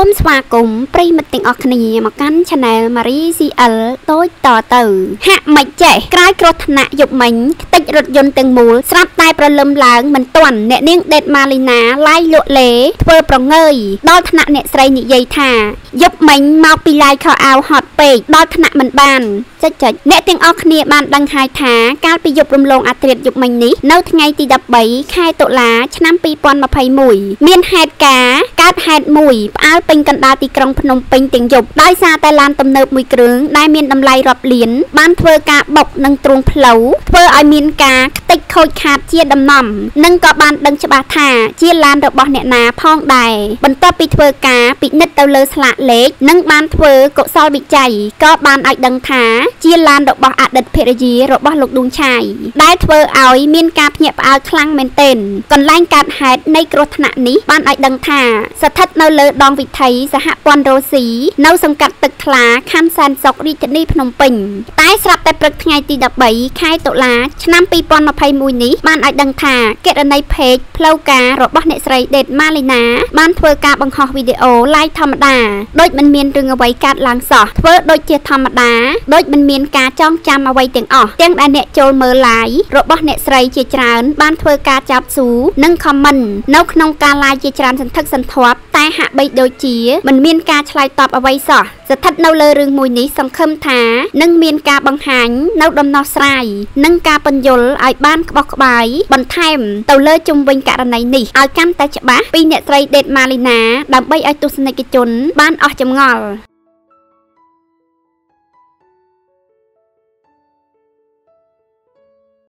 សូមស្វាគមន៍ប្រិយមិត្តទាំងអស់គ្នាមកកាន់ Channel Marie CL ដូចតទៅហាក់មិនចេះក្រោយគ្រោះថ្នាក់យប់មិញខ្ទេចរថយន្តទាំងមូលស្រាប់តែប្រលឹមឡើងមិនទាន់អ្នកនាងដេតម៉ាលីណាឡាយលក់លេធ្វើប្រងើយដល់ថ្នាក់អ្នកស្រីនិយាយថាយប់មិញមកពីឡាយខោអាវហត់ពេកដល់ថ្នាក់មិនបានចុចចុចអ្នកទាំងអស់គ្នាបានដឹងហើយថាកាលពីយប់រំលងអាត្រិតយប់មិញនេះនៅថ្ងៃទី13ខែតុលាឆ្នាំ2021មានហេតុការណ៍កើតហេតុមួយផ្អើលពេញកណ្ដាលទីក្រុងភ្នំពេញទាំងយប់ដោយសារតែឡានទំនើបមួយគ្រឿងដែលមានតម្លៃរាប់លាន បានធ្វើការបុកនិងទ្រង់ផ្លូវធ្វើឲ្យមានការខ្ទេចខូចខាតជាដំណំនិងក៏បានដឹងច្បាស់ថាជាឡានរបស់អ្នកណាផងដែរបន្ទាប់ពីធ្វើការពិនិត្យទៅលើស្លាកលេខនិងបានធ្វើកុសលវិច័យក៏បានឲ្យដឹងថាជាឡានរបស់អតីតភរិយារបស់លោកឌួងឆាយដែលធ្វើឲ្យមានការភ្ញាក់ផ្អើលខ្លាំងមែនទែនកន្លែងកើតហេតុនៃគ្រោះថ្នាក់នេះបានឲ្យដឹងថាស្ថិត នៅលើដងវិថីសហព័ន្ធរ៉ូស៊ីនៅសង្កាត់ទឹកថ្លាខណ្ឌសែនសុខរាជធានីភ្នំពេញតែស្រាប់តែព្រឹកថ្ងៃទី13ខែតុលាឆ្នាំ2021នេះបានឲ្យដឹងថាគណនី page ផ្លូវការរបស់អ្នកស្រីដេតម៉ាលីណាបានធ្វើការបង្ហោះវីដេអូ live ធម្មតាដោយមិនមានរឿងអ្វីកើតឡើងសោះធ្វើដូចជាធម្មតាដោយមិនមានការចងចាំអ្វីទាំងអស់ទាំងដែលអ្នកចូលមើល live របស់អ្នកស្រីជាច្រើន បានធ្វើការចាប់ស៊ូនិង comment នៅក្នុងការ live ជាច្រើនសន្ធឹកសន្ធាប់តែ ហាក់បីដូចជាមិនមានការឆ្លើយតបអ្វីសោះស្ថិតនៅលើរឿងមួយនេះសង្ឃឹមថានឹងមានការបង្ហាញនៅដំណោះស្រាយនិងការបញ្យលឲ្យបានក្បោះក្បាយបន្ថែមទៅលើជុំវិញករណីនេះឲ្យកាន់តែច្បាស់ពីអ្នកស្រីដេតម៉ាលីណាដើម្បីឲ្យទស្សនិកជនបានអស់ចម្ងល់